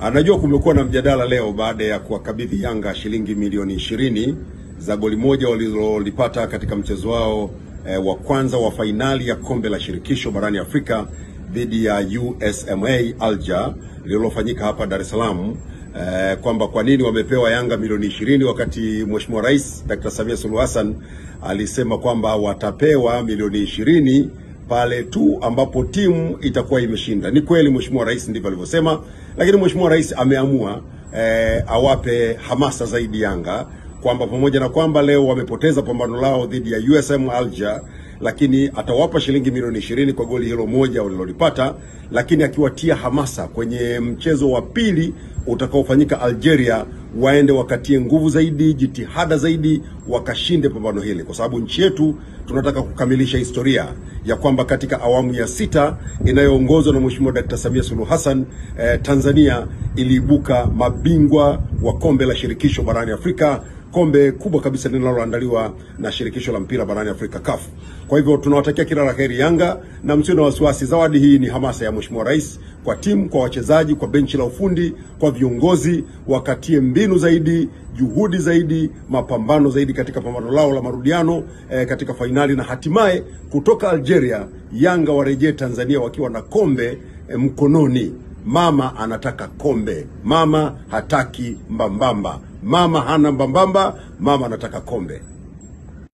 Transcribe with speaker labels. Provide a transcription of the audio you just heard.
Speaker 1: Anajua kumekuwa na mjadala leo baada ya kuwakabidhi Yanga shilingi milioni ishirini za goli moja walilolipata katika mchezo wao e, wa kwanza wa fainali ya kombe la shirikisho barani Afrika dhidi ya USMA Alger lililofanyika hapa Dar es Salaam e, kwamba kwa nini wamepewa Yanga milioni ishirini wakati Mheshimiwa Rais Dr. Samia Suluhu Hassan alisema kwamba watapewa milioni ishirini pale tu ambapo timu itakuwa imeshinda. Ni kweli Mheshimiwa Rais ndivyo alivyosema, lakini Mheshimiwa Rais ameamua eh, awape hamasa zaidi Yanga kwamba pamoja na kwamba leo wamepoteza pambano lao dhidi ya USM Alger, lakini atawapa shilingi milioni ishirini kwa goli hilo moja walilolipata, lakini akiwatia hamasa kwenye mchezo wa pili utakaofanyika Algeria, waende wakatie nguvu zaidi, jitihada zaidi, wakashinde pambano hili, kwa sababu nchi yetu tunataka kukamilisha historia ya kwamba katika awamu ya sita inayoongozwa na Mheshimiwa Dkt. Samia Suluhu Hassan eh, Tanzania iliibuka mabingwa wa kombe la shirikisho barani Afrika kombe kubwa kabisa linaloandaliwa na shirikisho la mpira barani Afrika CAF. Kwa hivyo tunawatakia kila la heri Yanga na msio na wasiwasi. Zawadi hii ni hamasa ya Mheshimiwa Rais kwa timu, kwa wachezaji, kwa benchi la ufundi, kwa viongozi, wakatie mbinu zaidi, juhudi zaidi, mapambano zaidi katika pambano lao la marudiano eh, katika fainali na hatimaye kutoka Algeria Yanga warejee Tanzania wakiwa na kombe eh, mkononi. Mama anataka kombe, mama hataki mbambamba. Mama hana mbambamba, mama anataka kombe.